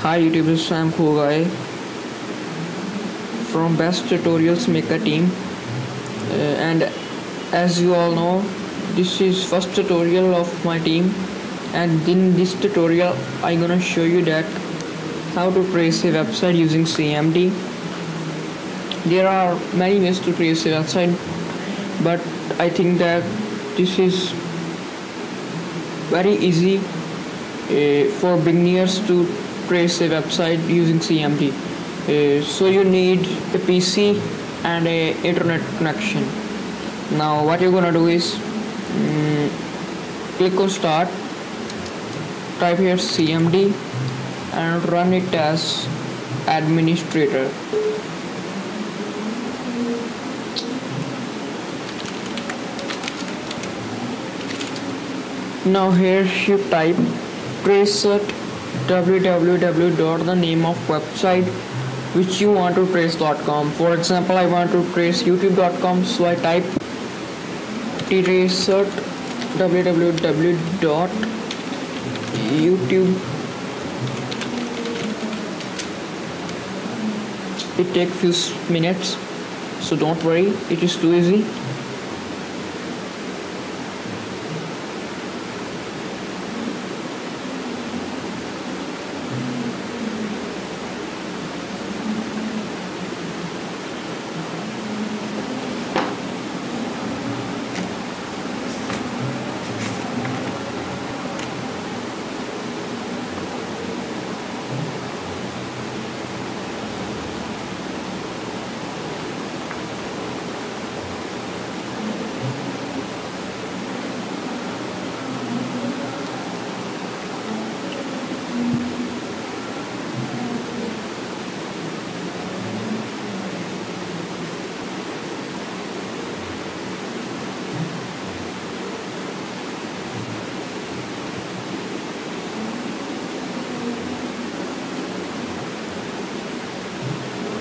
Hi YouTube, this is Sam Cool from Best Tutorials Maker team. Uh, and as you all know this is first tutorial of my team. And in this tutorial I'm gonna show you that how to trace a website using CMD there are many ways to trace a website but I think that this is very easy uh, for beginners to trace a website using CMD. Uh, so you need a PC and a internet connection. Now what you're gonna do is um, click on start, type here CMD and run it as administrator. Now here you type trace www. dot the name of website which you want to trace.com for example I want to trace youtube.com so I type trace www.youtube it take few minutes so don't worry it is too easy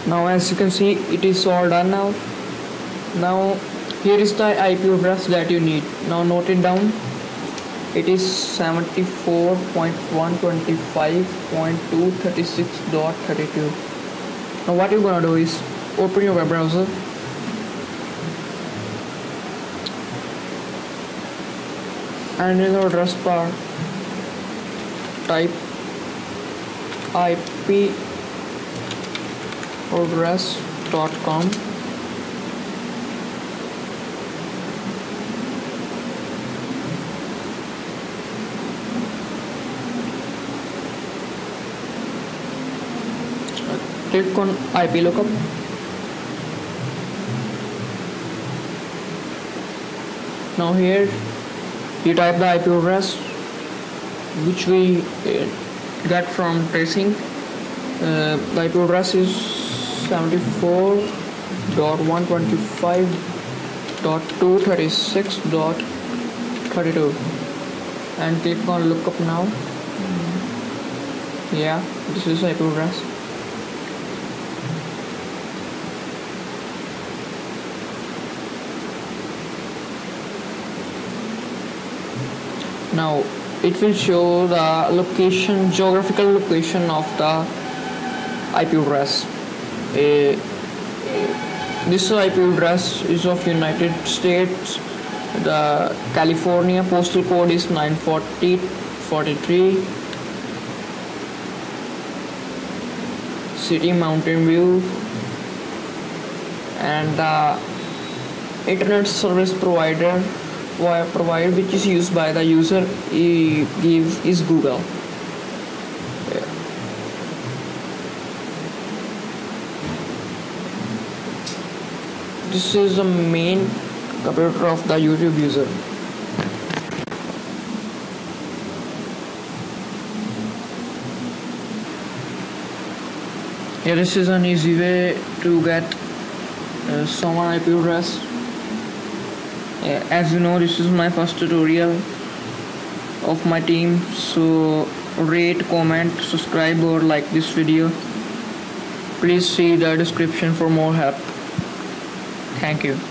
now as you can see it is all done now. Now here is the IP address that you need. Now note it down. It is 74.125.236.32 now what you're gonna do is open your web browser. And in the address bar type IP progress.com click on IP lookup. Now here you type the IP address which we uh, get from tracing. Uh, the IP address is 74.125.236.32 and click on lookup now. Yeah this is IP address now it will show the location geographical location of the IP address. Uh, this IP address is of United States. The California postal code is 94043. City Mountain View and the internet service provider which is used by the user gives is Google. This is the main computer of the YouTube user? Yeah this is an easy way to get uh, someone IP address as you know this is my first tutorial of my team so rate comment subscribe or like this video. Please see the description for more help Thank you.